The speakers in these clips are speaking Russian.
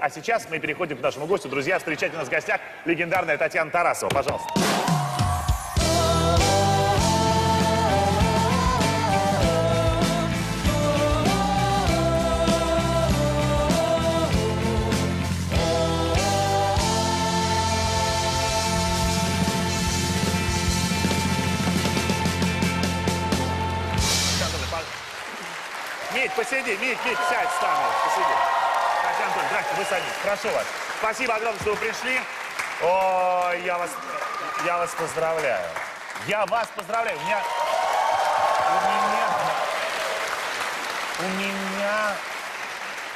А сейчас мы переходим к нашему гостю. Друзья, встречайте нас в гостях легендарная Татьяна Тарасова. Пожалуйста. Мить, посиди, Мить, Мить, сядь, встань, посиди. Здрасте, вы садитесь. Прошу вас. Спасибо огромное, что вы пришли. О, я вас, я вас поздравляю. Я вас поздравляю. У меня, у меня, у меня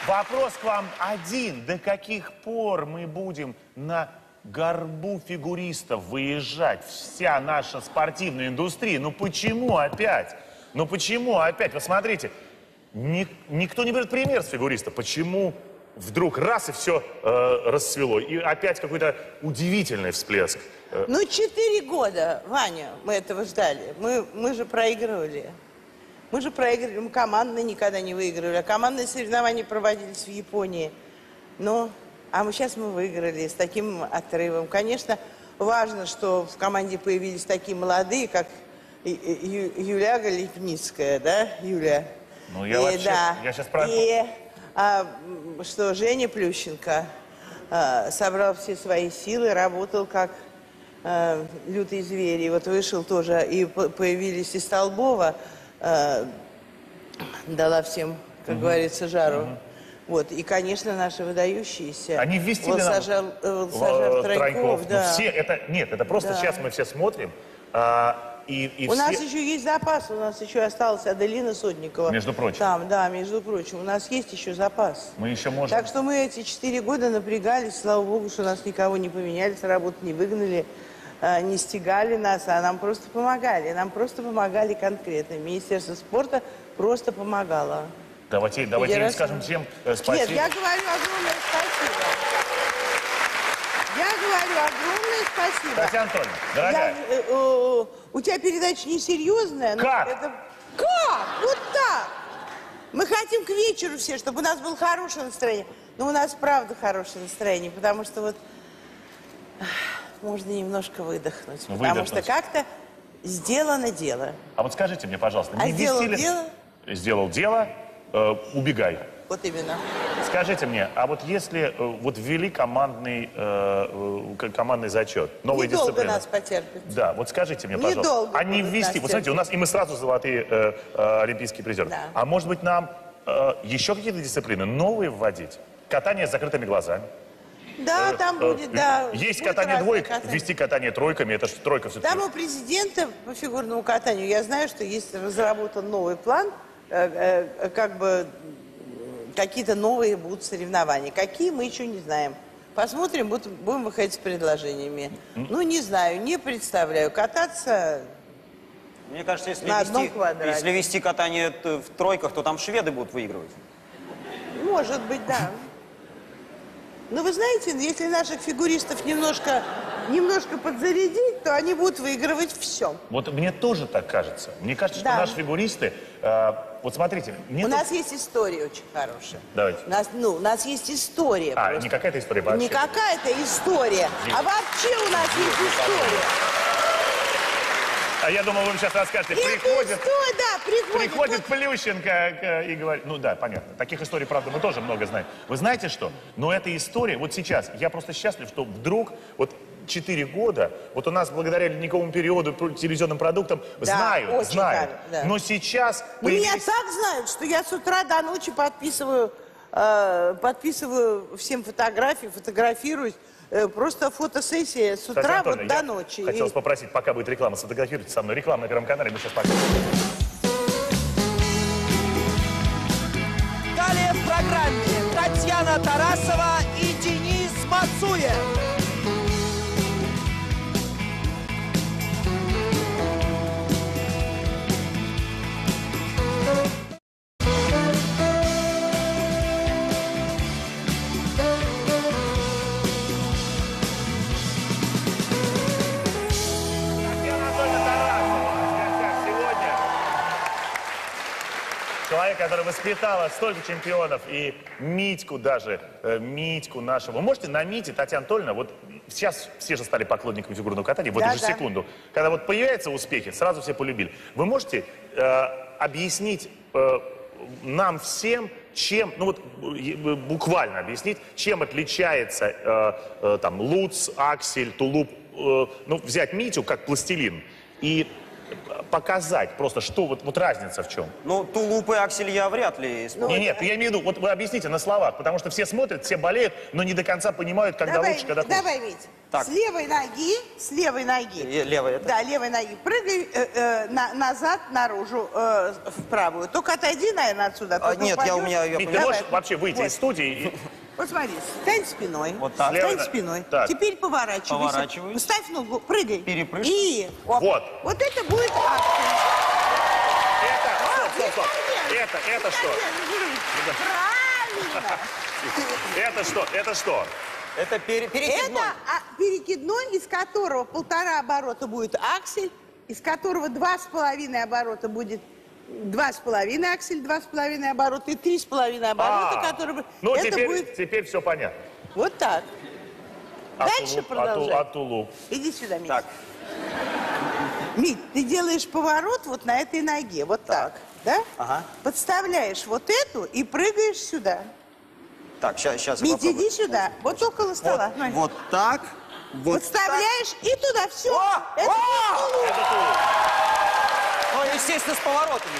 вопрос к вам один. До каких пор мы будем на горбу фигуристов выезжать? Вся наша спортивная индустрия. Ну почему опять? Ну почему опять? Вы смотрите, ни- никто не берет пример с фигуриста. Почему вдруг раз и все э, расцвело? И опять какой-то удивительный всплеск. Э, Ну, четыре года, Ваня, мы этого ждали. Мы, мы же проигрывали. Мы же проигрывали, мы командные никогда не выигрывали. А командные соревнования проводились в Японии. Ну, а мы сейчас мы выиграли с таким отрывом. Конечно, важно, что в команде появились такие молодые, как Ю- Ю- Юлия Липницкая, да, Юля? Ну, я вообще- да. я щас про- И а, что Женя Плющенко а, собрал все свои силы, работал как а, лютый зверь. И вот вышел тоже, и по- появились и Столбова, а, дала всем, как говорится, жару. Вот, и, конечно, наши выдающиеся. Они ввести вот ли нам Сажар, э, в- вот Сажар э, Тройков, Ну, да. все это, нет, это просто Да. сейчас мы все смотрим. а, и, и У все... нас еще есть запас, у нас еще осталась Аделина Сотникова. Между прочим. Там, да, между прочим. У нас есть еще запас. Мы еще можем... Так что мы эти четыре года напрягались, слава богу, что нас никого не поменяли, с работы не выгнали, а, не стегали нас, а нам просто помогали. Нам просто помогали конкретно. Министерство спорта просто помогало. Давайте, давайте Федерация- скажем всем э, спасибо. Нет, я говорю огромное спасибо. Я говорю огромное спасибо. Татьяна Анатольевна, дорогая, Я, э, э, у тебя передача несерьезная. но Как? это- Как? Вот так. Мы хотим к вечеру все, чтобы у нас было хорошее настроение. Но у нас правда хорошее настроение, потому что вот ах, можно немножко выдохнуть. Потому Выдохнуть. что как-то сделано дело. а вот скажите мне, пожалуйста, А не сделал вести ли- дело? Сделал дело, э, убегай. Вот именно. Скажите мне, а вот если э, вот ввели командный, э, э, командный зачет, новые Недолго дисциплины? нас потерпит. Да, вот скажите мне, Недолго пожалуйста, а не будут ввести, нас вот смотрите, у нас, и мы сразу золотые э, э, олимпийские призеры. Да. А может быть нам э, еще какие-то дисциплины новые вводить? Катание с закрытыми глазами. Да, там Э, будет, да. Есть будет катание двоек, катание. ввести катание тройками, это же тройка все-таки. Там у президента по фигурному катанию, я знаю, что есть разработан новый план, как бы какие-то новые будут соревнования. Какие, мы еще не знаем. Посмотрим, будем, выходить с предложениями. Ну, не знаю, не представляю. Кататься... Мне кажется, если, На одном вести, квадрате. если вести катание т- в тройках, то там шведы будут выигрывать. Может быть, да. Но вы знаете, если наших фигуристов немножко, немножко подзарядить, то они будут выигрывать все. Вот мне тоже так кажется. Мне кажется, что Да. наши фигуристы... э, вот смотрите, мне У тут- нас есть история очень хорошая. Давайте. У нас, ну, у нас есть история. А, просто. не какая-то история вообще. Не какая-то история, а вообще у нас есть история. А я думал, вы сейчас расскажете. Это Приходит, история, да, приходит. приходит Плющенко к- и говорит... Ну да, понятно. Таких историй, правда, мы тоже много знаем. Вы знаете что? Но эта история, вот сейчас, я просто счастлив, что вдруг, вот 4 года, вот у нас благодаря ледниковому периоду, телевизионным продуктам, Да, знают, знают. так, да. Но сейчас Ну, меня появились- так знают, что я с утра до ночи подписываю, э, подписываю всем фотографии, фотографируюсь. Э, просто фотосессия с утра вот до ночи. Хотелось И- попросить, пока будет реклама, сфотографируйте со мной. Реклама на Первом канале, мы сейчас покажем. Далее в программе Татьяна Тарасова и Денис Мацуев. Которая воспитала столько чемпионов, и Митьку даже, э, Митьку нашего. Вы можете на Мите, Татьяна Анатольевна, вот сейчас все же стали поклонниками фигурного катания, в эту Да, же да. секунду. Когда вот появляются успехи, сразу все полюбили. Вы можете э, объяснить э, нам всем, чем, ну вот э, э, буквально объяснить, чем отличается э, э, там Луц, Аксель, Тулуп, э, ну взять Митю как пластилин и показать просто, что вот, вот разница в чем. Ну, тулуп и аксель я вряд ли использую. Не, нет, я имею в виду, вот вы объясните на словах, потому что все смотрят, все болеют, но не до конца понимают, когда Давай, лучше, когда хуже. давай, Вить. Так. С левой ноги, с левой ноги. Е- левая это? Да, левой ноги. Прыгай э, э, на- назад, наружу, э, в правую. Только отойди, наверное, отсюда. А, Только нет, я- у упадешь. меня- я Мить, ты понимаю. можешь вообще выйти Вот. из студии и... Вот смотри, стань спиной. Вот так. Стань на- спиной. Так. Теперь поворачивайся. Поворачиваюсь. Ставь ногу, прыгай. Перепрыжка. И... оп. Вот. Вот это будет акция. Это, стоп, стоп, стоп. Нет, Это, это что? Правильно. Это что? Это что? Это пере- перекидной. Это а, перекидной, из которого полтора оборота будет аксель, из которого два с половиной оборота будет два с половиной аксель, два с половиной оборота и три с половиной оборота, А, которые... Ну, это теперь, будет теперь все понятно. вот так. А Дальше тулуп, а продолжай. а тулуп? Иди сюда, Мить. Так, Мить, ты делаешь поворот вот на этой ноге, вот так, да? Ага. Подставляешь вот эту и прыгаешь сюда. так, сейчас, сейчас Мить, попробую. иди сюда, вот около стола. Ну, Вот так, вот Подставляешь и туда, все. О! Это О! Это тулуп. Естественно, с поворотами.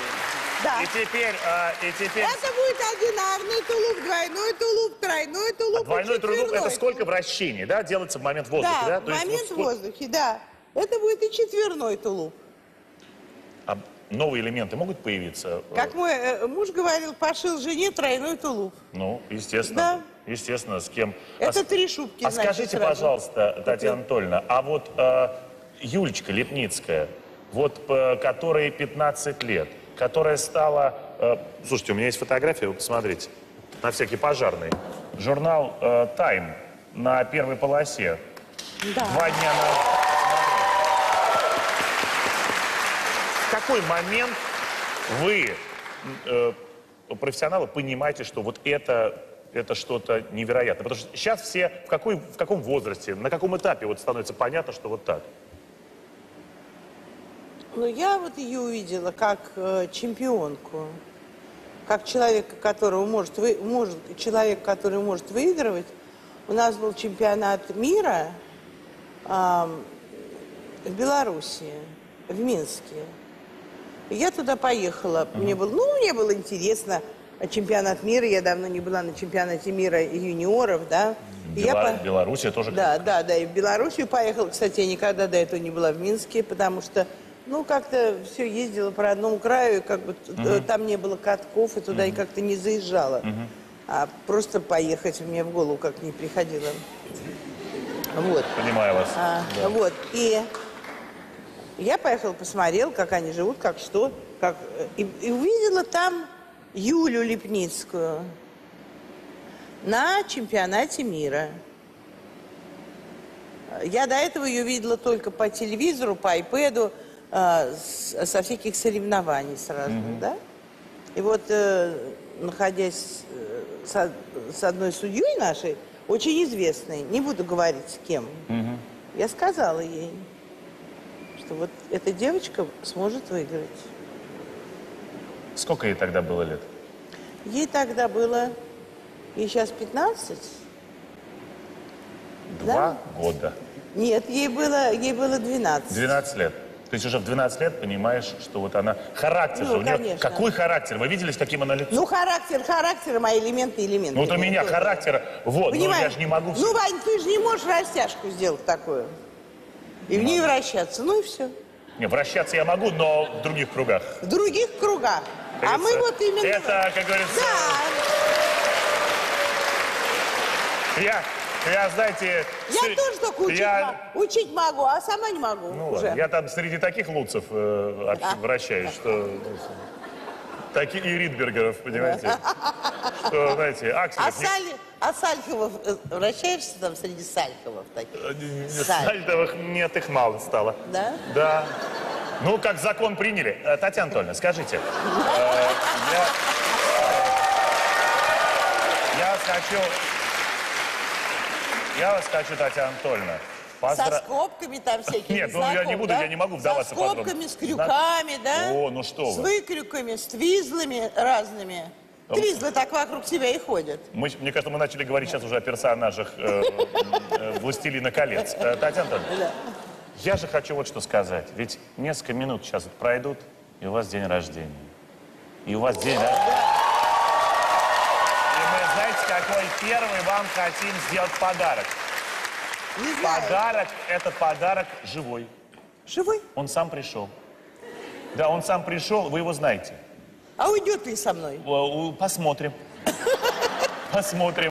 Да. И теперь, а, и теперь... Это будет одинарный тулуп, двойной тулуп, тройной тулуп. А Двойной тулуп, это сколько вращений, да, делается в момент воздуха, да? Да, в То есть момент вот в сколько- воздухе, да. Это будет и четверной тулуп. А новые элементы могут появиться? Как мой э, муж говорил, пошил жене тройной тулуп. Ну, естественно. Естественно, с кем... Это с- три шубки, А значит, скажите, сразу. пожалуйста, Татьяна Анатольевна, а вот э, Юлечка Лепницкая, вот э, которой 15 лет, которая стала... э, слушайте, у меня есть фотография, вы посмотрите, на всякий пожарный. Журнал э, «Тайм» на первой полосе. Да. Два дня назад. В какой момент вы, э, профессионалы, понимаете, что вот это, это что-то невероятное? Потому что сейчас все в, какой, в каком возрасте, на каком этапе вот становится понятно, что вот так? Ну, я вот ее увидела как э, чемпионку. Как человека, которого может, вы, может, человек, который может выигрывать. У нас был чемпионат мира ам, в Белоруссии, в Минске. И Я туда поехала. Мне было, ну, мне было интересно. Чемпионат мира, я давно не была на чемпионате мира юниоров, да. И я Бела- по- Белоруссия тоже... Да, да, да, и в Белоруссию поехала. Кстати, я никогда до этого не была в Минске, потому что, ну, как-то все ездила по родному краю, и как бы э, там не было катков, и туда и как-то не заезжала. А просто поехать мне в голову как не приходило. Вот. Понимаю вас. А, Вот. И я поехала, посмотрела, как они живут, как что. Как... И, и увидела там Юлю Лепницкую на чемпионате мира. Я до этого ее видела только по телевизору, по айпэду, а, с- со всяких соревнований сразу, да? И вот, э, находясь э, с, с одной судьей нашей, очень известной, не буду говорить с кем, я сказала ей, что вот эта девочка сможет выиграть. Сколько ей тогда было лет? Ей тогда было, ей сейчас 15? Два года. Нет, ей было, ей было 12. 12 лет. То есть уже в 12 лет понимаешь, что вот она... Характер Ну, же у нее... конечно. Какой характер? Вы видели, с каким она лицо? Ну, характер, характер, мои элементы, элементы. Ну, вот у меня характер... Вот, ну Понимаешь? я же не могу... Ну, Вань, ты же не можешь растяжку сделать такую. И в ней вращаться. Ну и все. Не, вращаться я могу, но в других кругах. В других кругах. А мы вот именно... Это, как говорится, Да. я, я, знаете... Я сре- тоже только учить, я, могу. учить могу, а сама не могу ну, уже. ладно, я там среди таких луцев э, об- А. вращаюсь, что... ну, Таких и Ридбергеров, понимаете? Что, знаете, Аксель... А, Саль- а Сальховов, э, вращаешься там среди Сальховов таких? Саль. Сальдовых нет, их мало стало. Да? Да. Ну, как закон приняли. Э, Татьяна Анатольевна, скажите. э, я- хочу... Я вас хочу, Татьяна Анатольевна, Со поздра- скобками там всякие. Нет, ну, я не буду, да? я не могу вдаваться Со скобками, с подробности. крюками, да? О, ну что С вы. выкрюками, с твизлами разными. Твизлы так вокруг тебя и ходят. Мы, мне кажется, мы начали говорить сейчас уже о персонажах э, э, «Властелина колец». Э, Татьяна Анатольевна, я же хочу вот что сказать. Ведь несколько минут сейчас пройдут, и у вас день рождения. И у вас день рождения. Знаете, какой первый вам хотим сделать подарок. Не знаю. Подарок – это подарок живой. Живой? Он сам пришел. Да, он сам пришел, вы его знаете. А уйдет ли со мной? Посмотрим. Посмотрим.